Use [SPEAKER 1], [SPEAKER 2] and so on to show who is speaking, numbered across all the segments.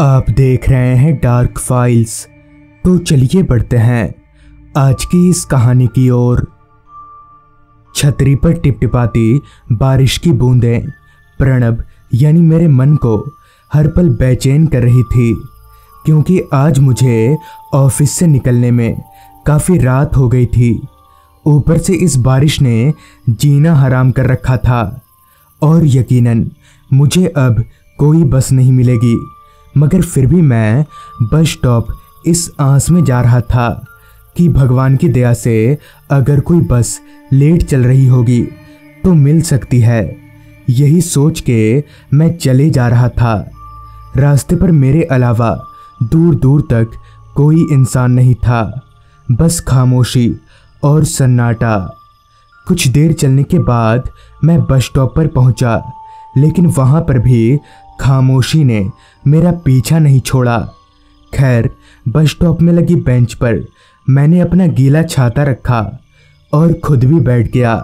[SPEAKER 1] आप देख रहे हैं डार्क फाइल्स तो चलिए बढ़ते हैं। आज की इस कहानी की ओर। छतरी पर टिपटिपाती बारिश की बूंदें। प्रणब, यानी मेरे मन को, हर पल बेचैन कर रही थी। क्योंकि आज मुझे ऑफ़िस से निकलने में काफ़ी रात हो गई थी। ऊपर से इस बारिश ने जीना हराम कर रखा था। और यकीनन, मुझे अब कोई बस नहीं मिलेगी। मगर फिर भी मैं बस स्टॉप इस आस में जा रहा था कि भगवान की दया से अगर कोई बस लेट चल रही होगी तो मिल सकती है। यही सोच के मैं चले जा रहा था। रास्ते पर मेरे अलावा दूर दूर तक कोई इंसान नहीं था। बस खामोशी और सन्नाटा। कुछ देर चलने के बाद मैं बस स्टॉप पर पहुँचा, लेकिन वहाँ पर भी खामोशी ने मेरा पीछा नहीं छोड़ा। खैर, बस स्टॉप में लगी बेंच पर मैंने अपना गीला छाता रखा और खुद भी बैठ गया।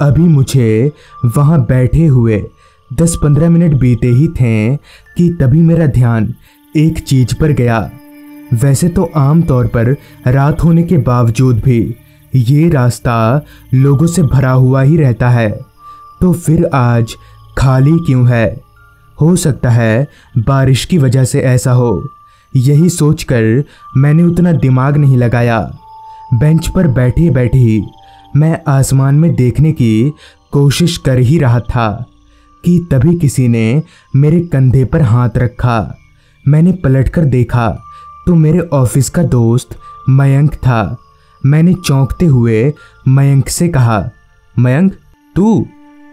[SPEAKER 1] अभी मुझे वहाँ बैठे हुए दस पंद्रह मिनट बीते ही थे कि तभी मेरा ध्यान एक चीज़ पर गया। वैसे तो आम तौर पर रात होने के बावजूद भी ये रास्ता लोगों से भरा हुआ ही रहता है। तो फिर आज खाली क्यों है? हो सकता है बारिश की वजह से ऐसा हो। यही सोचकर मैंने उतना दिमाग नहीं लगाया। बेंच पर बैठे बैठे ही मैं आसमान में देखने की कोशिश कर ही रहा था कि तभी किसी ने मेरे कंधे पर हाथ रखा। मैंने पलटकर देखा तो मेरे ऑफ़िस का दोस्त मयंक था। मैंने चौंकते हुए मयंक से कहा, मयंक, तू?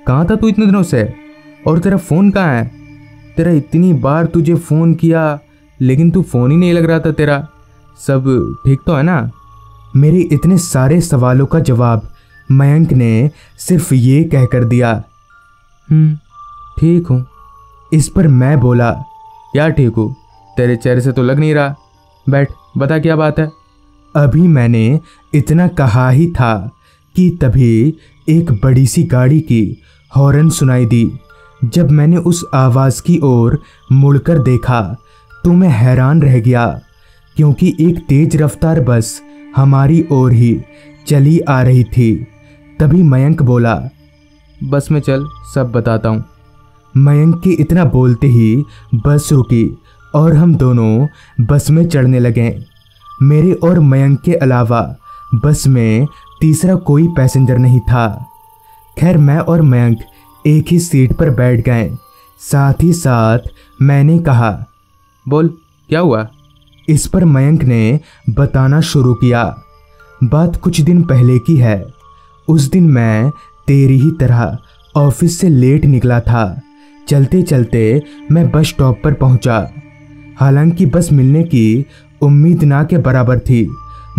[SPEAKER 1] कहाँ था तू इतने दिनों से? और तेरा फ़ोन कहाँ है? तेरा इतनी बार तुझे फ़ोन किया, लेकिन तू फ़ोन ही नहीं लग रहा था तेरा। सब ठीक तो है ना? मेरे इतने सारे सवालों का जवाब मयंक ने सिर्फ़ ये कहकर दिया। हम्म ठीक हूँ। इस पर मैं बोला, यार ठीक हूँ, तेरे चेहरे से तो लग नहीं रहा। बैठ, बता क्या बात है? अभी मैंने इतना कहा ही था कि तभी एक बड़ी सी गाड़ी की हॉर्न सुनाई दी। जब मैंने उस आवाज़ की ओर मुड़कर देखा तो मैं हैरान रह गया, क्योंकि एक तेज रफ्तार बस हमारी ओर ही चली आ रही थी। तभी मयंक बोला, बस में चल, सब बताता हूँ। मयंक के इतना बोलते ही बस रुकी और हम दोनों बस में चढ़ने लगे। मेरे और मयंक के अलावा बस में तीसरा कोई पैसेंजर नहीं था। खैर, मैं और मयंक एक ही सीट पर बैठ गए। साथ ही साथ मैंने कहा, बोल, क्या हुआ? इस पर मयंक ने बताना शुरू किया। बात कुछ दिन पहले की है। उस दिन मैं तेरी ही तरह ऑफ़िस से लेट निकला था। चलते चलते मैं बस स्टॉप पर पहुँचा। हालाँकि बस मिलने की उम्मीद ना के बराबर थी,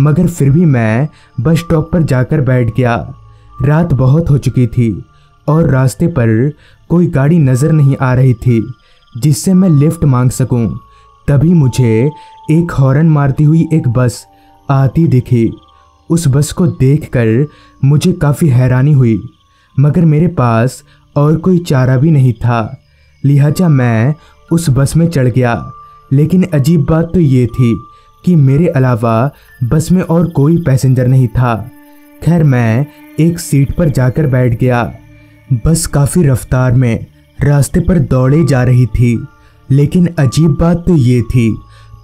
[SPEAKER 1] मगर फिर भी मैं बस स्टॉप पर जाकर बैठ गया। रात बहुत हो चुकी थी। और रास्ते पर कोई गाड़ी नज़र नहीं आ रही थी, जिससे मैं लिफ्ट मांग सकूँ। तभी मुझे एक हॉर्न मारती हुई एक बस आती दिखी। उस बस को देखकर मुझे काफ़ी हैरानी हुई, मगर मेरे पास और कोई चारा भी नहीं था। लिहाजा मैं उस बस में चढ़ गया, लेकिन अजीब बात तो ये थी कि मेरे अलावा बस में और कोई पैसेंजर नहीं था। खैर, मैं एक सीट पर जाकर बैठ गया। बस काफ़ी रफ्तार में रास्ते पर दौड़े जा रही थी, लेकिन अजीब बात तो ये थी,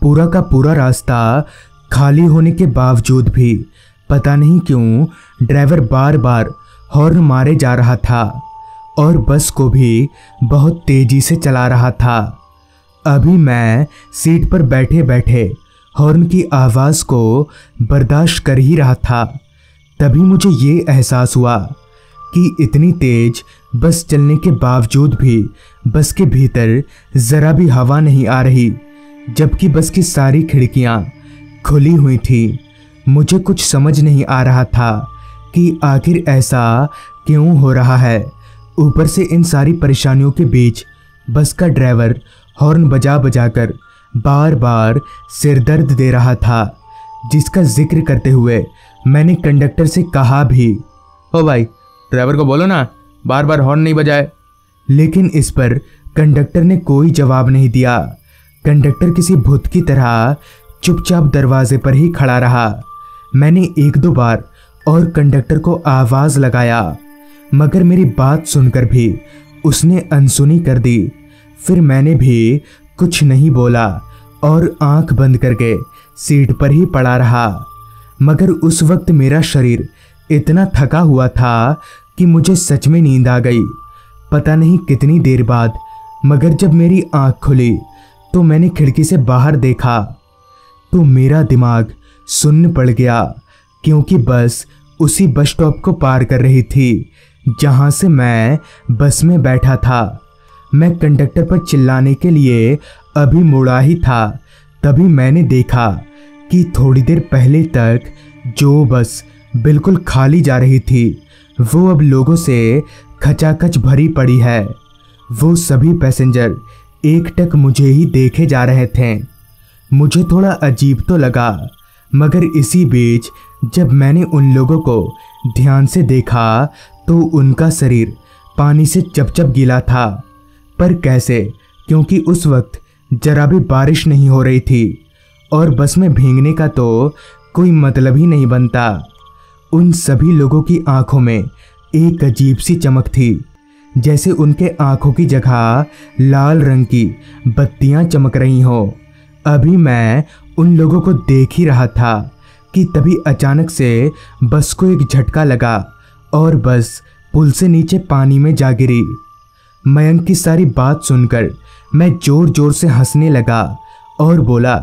[SPEAKER 1] पूरा का पूरा रास्ता खाली होने के बावजूद भी, पता नहीं क्यों, ड्राइवर बार बार हॉर्न मारे जा रहा था और बस को भी बहुत तेज़ी से चला रहा था। अभी मैं सीट पर बैठे बैठे हॉर्न की आवाज़ को बर्दाश्त कर ही रहा था, तभी मुझे ये एहसास हुआ कि इतनी तेज बस चलने के बावजूद भी बस के भीतर ज़रा भी हवा नहीं आ रही, जबकि बस की सारी खिड़कियाँ खुली हुई थी। मुझे कुछ समझ नहीं आ रहा था कि आखिर ऐसा क्यों हो रहा है। ऊपर से इन सारी परेशानियों के बीच बस का ड्राइवर हॉर्न बजा बजा कर बार बार सिर दर्द दे रहा था, जिसका ज़िक्र करते हुए मैंने कंडक्टर से कहा भी, ओ भाई ड्राइवर को बोलो ना बार बार हॉर्न नहीं बजाए। लेकिन इस पर कंडक्टर ने कोई जवाब नहीं दिया। कंडक्टर किसी भूत की तरह चुपचाप दरवाजे पर ही खड़ा रहा। मैंने एक दो बार और कंडक्टर को आवाज़ लगाया, मगर मेरी बात सुनकर भी उसने अनसुनी कर दी। फिर मैंने भी कुछ नहीं बोला और आँख बंद करके सीट पर ही पड़ा रहा। मगर उस वक्त मेरा शरीर इतना थका हुआ था कि मुझे सच में नींद आ गई। पता नहीं कितनी देर बाद, मगर जब मेरी आँख खुली तो मैंने खिड़की से बाहर देखा। तो मेरा दिमाग सुन्न पड़ गया, क्योंकि बस उसी बस स्टॉप को पार कर रही थी, जहाँ से मैं बस में बैठा था। मैं कंडक्टर पर चिल्लाने के लिए अभी मुड़ा ही था। तभी मैंने देखा कि थोड़ी देर पहले तक जो बस बिल्कुल खाली जा रही थी। वो अब लोगों से खचाखच भरी पड़ी है। वो सभी पैसेंजर एक टक मुझे ही देखे जा रहे थे। मुझे थोड़ा अजीब तो लगा, मगर इसी बीच जब मैंने उन लोगों को ध्यान से देखा तो उनका शरीर पानी से चपचप गीला था। पर कैसे? क्योंकि उस वक्त जरा भी बारिश नहीं हो रही थी, और बस में भींगने का तो कोई मतलब ही नहीं बनता। उन सभी लोगों की आँखों में एक अजीब सी चमक थी, जैसे उनके आँखों की जगह लाल रंग की बत्तियाँ चमक रही हो। अभी मैं उन लोगों को देख ही रहा था कि तभी अचानक से बस को एक झटका लगा और बस पुल से नीचे पानी में जा गिरी। मयंक की सारी बात सुनकर मैं ज़ोर ज़ोर से हंसने लगा और बोला,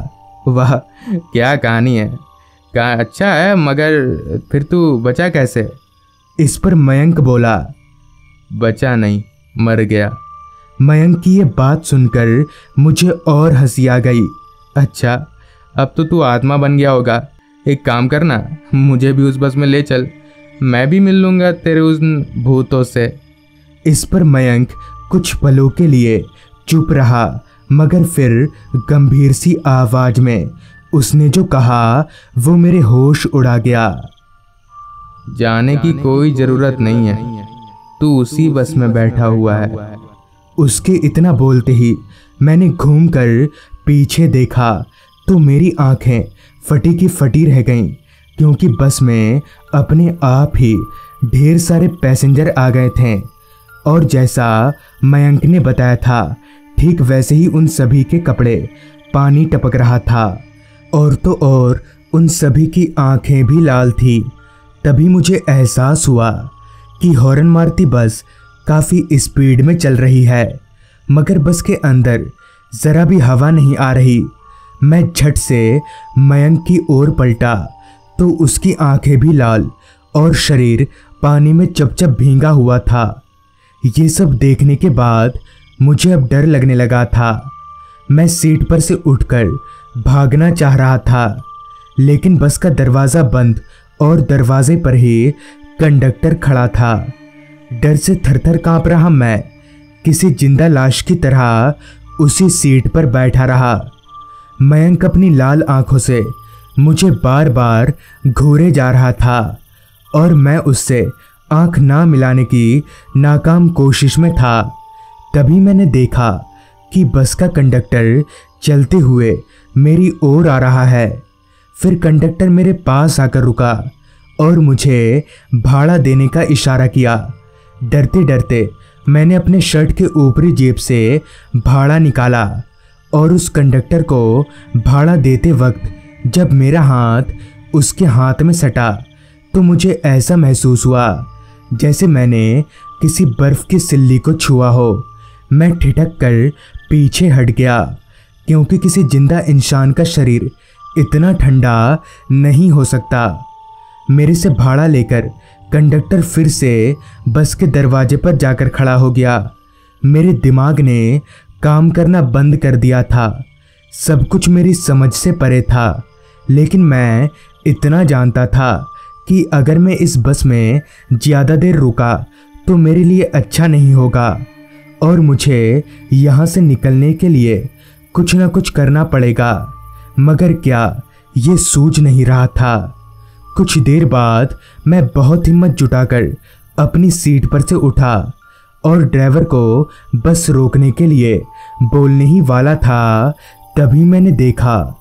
[SPEAKER 2] वाह, क्या कहानी है। कहा अच्छा है मगर फिर तू बचा कैसे?
[SPEAKER 1] इस पर मयंक बोला।
[SPEAKER 2] बचा नहीं मर गया।
[SPEAKER 1] मयंक की ये बात सुनकर मुझे और हँसी आ गई।
[SPEAKER 2] अच्छा अब तो तू आत्मा बन गया होगा। एक काम करना मुझे भी उस बस में ले चल। मैं भी मिल लूँगा तेरे उस भूतों से।
[SPEAKER 1] इस पर मयंक कुछ पलों के लिए चुप रहा मगर फिर गंभीर सी आवाज़ में उसने जो कहा वो मेरे होश उड़ा गया।
[SPEAKER 2] जाने की कोई ज़रूरत नहीं है। तू उसी बस में बैठा हुआ है।
[SPEAKER 1] उसके इतना बोलते ही मैंने घूमकर पीछे देखा तो मेरी आँखें फटी की फटी रह गईं क्योंकि बस में अपने आप ही ढेर सारे पैसेंजर आ गए थे। और जैसा मयंक ने बताया था ठीक वैसे ही उन सभी के कपड़े पानी टपक रहा था। और तो और उन सभी की आँखें भी लाल थी। तभी मुझे एहसास हुआ कि हॉर्न मारती बस काफ़ी स्पीड में चल रही है, मगर बस के अंदर ज़रा भी हवा नहीं आ रही। मैं झट से मयंक की ओर पलटा तो उसकी आँखें भी लाल और शरीर पानी में चपचप भींगा हुआ था। ये सब देखने के बाद मुझे अब डर लगने लगा था। मैं सीट पर से उठकर भागना चाह रहा था, लेकिन बस का दरवाज़ा बंद और दरवाजे पर ही कंडक्टर खड़ा था। डर से थरथर काँप रहा मैं, किसी ज़िंदा लाश की तरह उसी सीट पर बैठा रहा। मयंक अपनी लाल आँखों से मुझे बार बार घूरे जा रहा था और मैं उससे आँख ना मिलाने की नाकाम कोशिश में था। तभी मैंने देखा कि बस का कंडक्टर चलते हुए मेरी ओर आ रहा है। फिर कंडक्टर मेरे पास आकर रुका और मुझे भाड़ा देने का इशारा किया। डरते डरते मैंने अपने शर्ट के ऊपरी जेब से भाड़ा निकाला और उस कंडक्टर को भाड़ा देते वक्त जब मेरा हाथ उसके हाथ में सटा तो मुझे ऐसा महसूस हुआ जैसे मैंने किसी बर्फ़ की सिल्ली को छुआ हो। मैं ठिठक कर पीछे हट गया। क्योंकि किसी ज़िंदा इंसान का शरीर इतना ठंडा नहीं हो सकता। मेरे से भाड़ा लेकर कंडक्टर फिर से बस के दरवाजे पर जाकर खड़ा हो गया। मेरे दिमाग ने काम करना बंद कर दिया था। सब कुछ मेरी समझ से परे था, लेकिन मैं इतना जानता था कि अगर मैं इस बस में ज़्यादा देर रुका तो मेरे लिए अच्छा नहीं होगा, और मुझे यहाँ से निकलने के लिए कुछ ना कुछ करना पड़ेगा। मगर क्या ये सूझ नहीं रहा था? कुछ देर बाद मैं बहुत हिम्मत जुटाकर अपनी सीट पर से उठा और ड्राइवर को बस रोकने के लिए बोलने ही वाला था। तभी मैंने देखा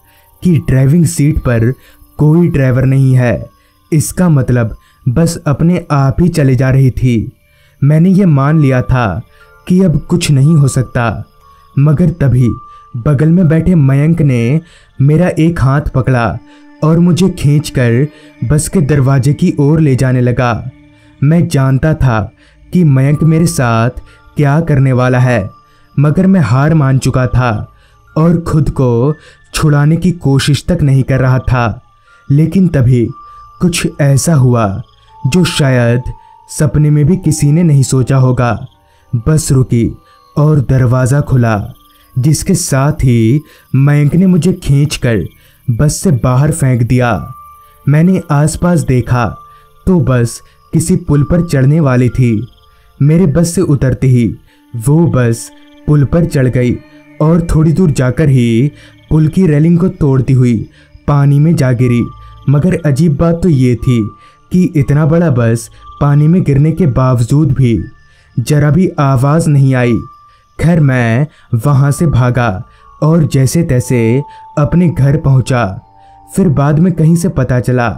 [SPEAKER 1] कि ड्राइविंग सीट पर कोई ड्राइवर नहीं है। इसका मतलब बस अपने आप ही चले जा रही थी। मैंने ये मान लिया था कि अब कुछ नहीं हो सकता। मगर तभी बगल में बैठे मयंक ने मेरा एक हाथ पकड़ा और मुझे खींचकर बस के दरवाजे की ओर ले जाने लगा। मैं जानता था कि मयंक मेरे साथ क्या करने वाला है, मगर मैं हार मान चुका था और खुद को छुड़ाने की कोशिश तक नहीं कर रहा था। लेकिन तभी कुछ ऐसा हुआ जो शायद सपने में भी किसी ने नहीं सोचा होगा। बस रुकी और दरवाज़ा खुला। जिसके साथ ही मयंक ने मुझे खींचकर बस से बाहर फेंक दिया। मैंने आसपास देखा तो बस किसी पुल पर चढ़ने वाली थी। मेरे बस से उतरते ही वो बस पुल पर चढ़ गई और थोड़ी दूर जाकर ही पुल की रेलिंग को तोड़ती हुई पानी में जा गिरी। मगर अजीब बात तो ये थी कि इतना बड़ा बस पानी में गिरने के बावजूद भी जरा भी आवाज़ नहीं आई। खैर मैं वहाँ से भागा और जैसे तैसे अपने घर पहुँचा। फिर बाद में कहीं से पता चला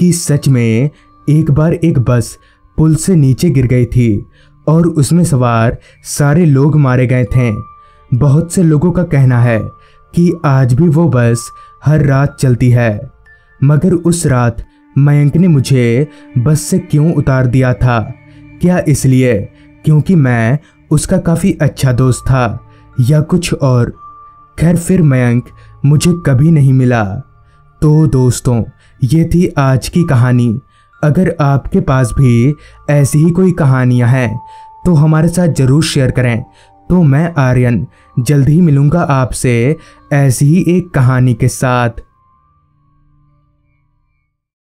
[SPEAKER 1] कि सच में एक बार एक बस पुल से नीचे गिर गई थी और उसमें सवार सारे लोग मारे गए थे। बहुत से लोगों का कहना है कि आज भी वो बस हर रात चलती है। मगर उस रात मयंक ने मुझे बस से क्यों उतार दिया था? क्या इसलिए? क्योंकि मैं उसका काफ़ी अच्छा दोस्त था, या कुछ और। खैर, फिर मयंक मुझे कभी नहीं मिला। तो दोस्तों, ये थी आज की कहानी। अगर आपके पास भी ऐसी ही कोई कहानियाँ हैं तो हमारे साथ ज़रूर शेयर करें। तो मैं आर्यन, जल्द ही मिलूँगा आपसे ऐसी ही एक कहानी के साथ।